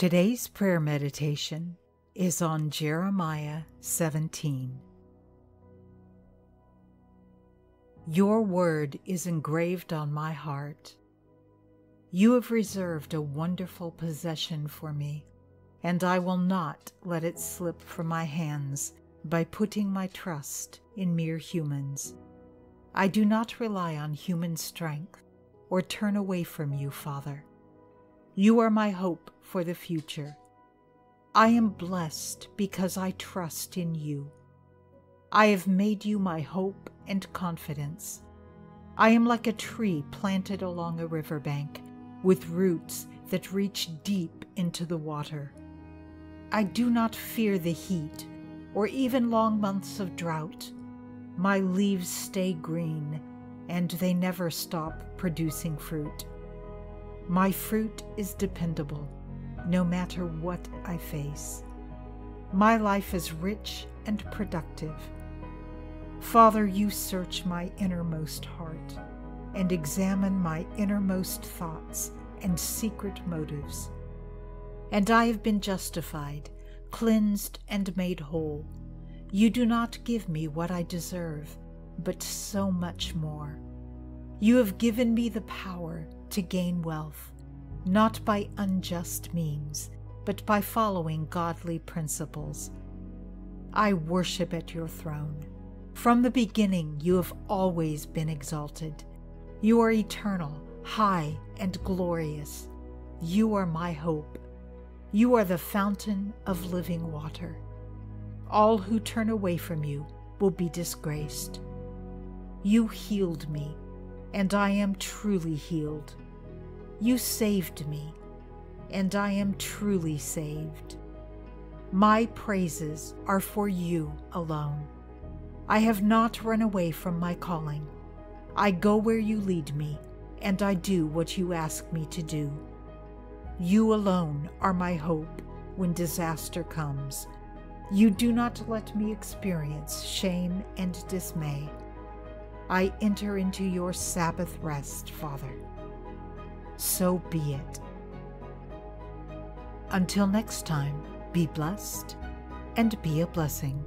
Today's prayer meditation is on Jeremiah 17. Your word is engraved on my heart. You have reserved a wonderful possession for me, and I will not let it slip from my hands by putting my trust in mere humans. I do not rely on human strength or turn away from you, Father. You are my hope for the future. I am blessed because I trust in you. I have made you my hope and confidence. I am like a tree planted along a riverbank with roots that reach deep into the water. I do not fear the heat or even long months of drought. My leaves stay green and they never stop producing fruit. My fruit is dependable no matter what I face. My life is rich and productive. Father, you search my innermost heart and examine my innermost thoughts and secret motives. And I have been justified, cleansed, and made whole. You do not give me what I deserve, but so much more. You have given me the power to gain wealth, not by unjust means, but by following godly principles. I worship at your throne. From the beginning, you have always been exalted. You are eternal, high, and glorious. You are my hope. You are the fountain of living water. All who turn away from you will be disgraced. You healed me, and I am truly healed. You saved me, and I am truly saved. My praises are for you alone. I have not run away from my calling. I go where you lead me, and I do what you ask me to do. You alone are my hope when disaster comes. You do not let me experience shame and dismay. I enter into your Sabbath rest, Father. So be it. Until next time, be blessed and be a blessing.